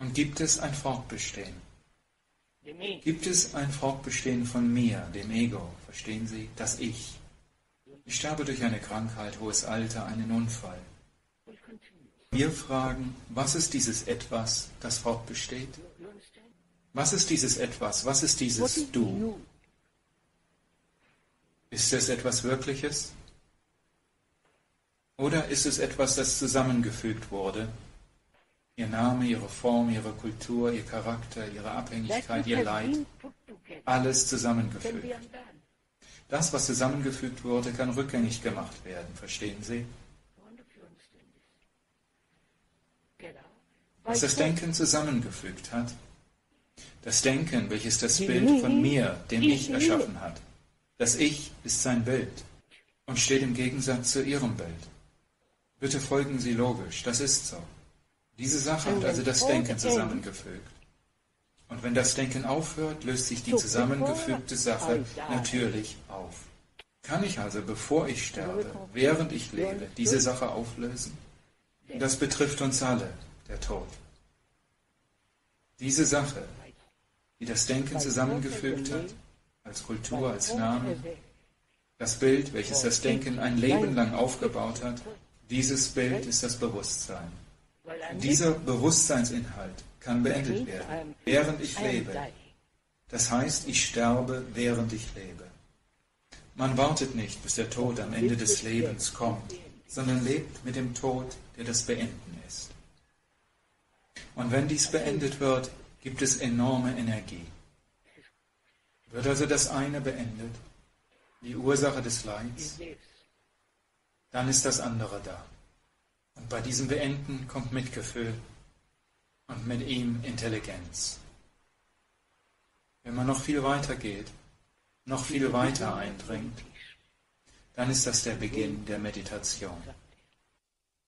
Und gibt es ein Fortbestehen? Gibt es ein Fortbestehen von mir, dem Ego, verstehen Sie, das Ich? Ich sterbe durch eine Krankheit, hohes Alter, einen Unfall. Wir fragen, was ist dieses Etwas, das fortbesteht? Was ist dieses Etwas? Was ist dieses Du? Ist es etwas Wirkliches? Oder ist es etwas, das zusammengefügt wurde? Ihr Name, Ihre Form, Ihre Kultur, Ihr Charakter, Ihre Abhängigkeit, Ihr Leid, alles zusammengefügt. Das, was zusammengefügt wurde, kann rückgängig gemacht werden, verstehen Sie? Was das. Denken zusammengefügt hat. Das Denken, welches das Bild von mir, dem Ich, erschaffen hat. Das Ich ist sein Bild und steht im Gegensatz zu Ihrem Bild. Bitte folgen Sie logisch, das ist so. Diese Sache hat also das Denken zusammengefügt. Und wenn das Denken aufhört, löst sich die zusammengefügte Sache natürlich auf. Kann ich also, bevor ich sterbe, während ich lebe, diese Sache auflösen? Das betrifft uns alle, der Tod. Diese Sache, die das Denken zusammengefügt hat, als Kultur, als Name, das Bild, welches das Denken ein Leben lang aufgebaut hat, dieses Bild ist das Bewusstsein. Dieser Bewusstseinsinhalt kann beendet werden, während ich lebe. Das heißt, ich sterbe, während ich lebe. Man wartet nicht, bis der Tod am Ende des Lebens kommt, sondern lebt mit dem Tod, der das Beenden ist. Und wenn dies beendet wird, gibt es enorme Energie. Wird also das eine beendet, die Ursache des Leids, dann ist das andere da. Bei diesem Beenden kommt Mitgefühl und mit ihm Intelligenz. Wenn man noch viel weiter geht, noch viel weiter eindringt, dann ist das der Beginn der Meditation.